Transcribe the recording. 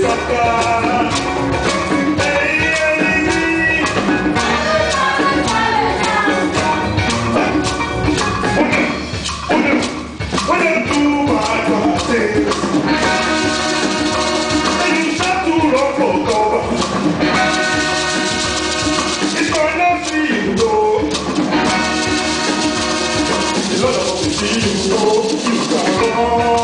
Saka you go.